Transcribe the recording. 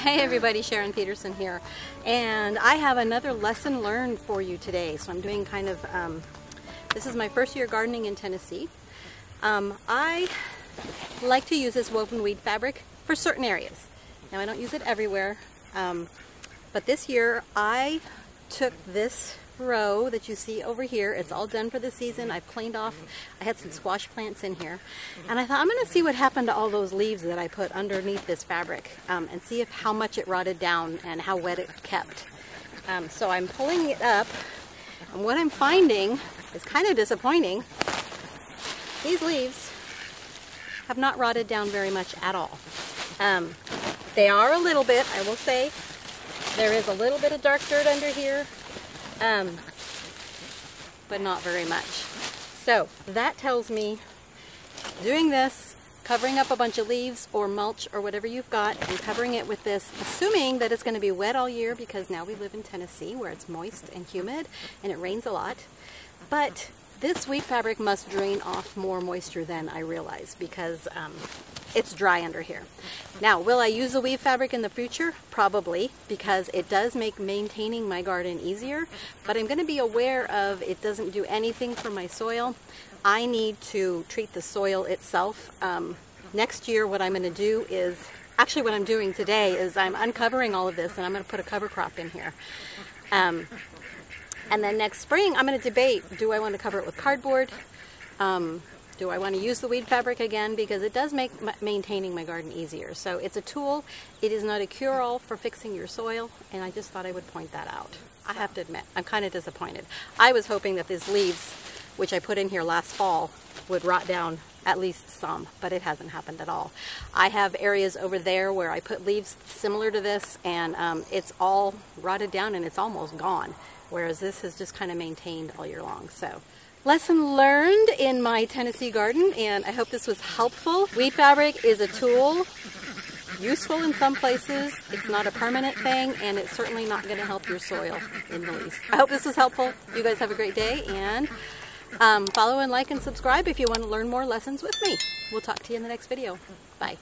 Hey everybody, Sharon Peterson here. And I have another lesson learned for you today. So I'm doing kind of, um, this is my first year gardening in Tennessee. Um, I like to use this woven weed fabric for certain areas. Now I don't use it everywhere, um, but this year I took this row that you see over here. It's all done for the season. I've cleaned off. I had some squash plants in here. And I thought I'm going to see what happened to all those leaves that I put underneath this fabric um, and see if how much it rotted down and how wet it kept. Um, so I'm pulling it up. And what I'm finding is kind of disappointing. These leaves have not rotted down very much at all. Um, they are a little bit, I will say. There is a little bit of dark dirt under here um, but not very much. So that tells me doing this, covering up a bunch of leaves or mulch or whatever you've got and covering it with this, assuming that it's going to be wet all year because now we live in Tennessee where it's moist and humid and it rains a lot. But this weed fabric must drain off more moisture than I realize because um, it's dry under here. Now, will I use the weave fabric in the future? Probably, because it does make maintaining my garden easier, but I'm going to be aware of it doesn't do anything for my soil. I need to treat the soil itself. Um, next year, what I'm going to do is, actually what I'm doing today is I'm uncovering all of this and I'm going to put a cover crop in here. Um, and then next spring, I'm going to debate, do I want to cover it with cardboard? Um, do I want to use the weed fabric again? Because it does make maintaining my garden easier. So it's a tool. It is not a cure-all for fixing your soil, and I just thought I would point that out. I have to admit, I'm kind of disappointed. I was hoping that these leaves, which I put in here last fall, would rot down at least some, but it hasn't happened at all. I have areas over there where I put leaves similar to this, and um, it's all rotted down and it's almost gone, whereas this has just kind of maintained all year long. So lesson learned in my Tennessee garden and I hope this was helpful. Weed fabric is a tool, useful in some places. It's not a permanent thing and it's certainly not going to help your soil in the least. I hope this was helpful. You guys have a great day and um, follow and like and subscribe if you want to learn more lessons with me. We'll talk to you in the next video. Bye.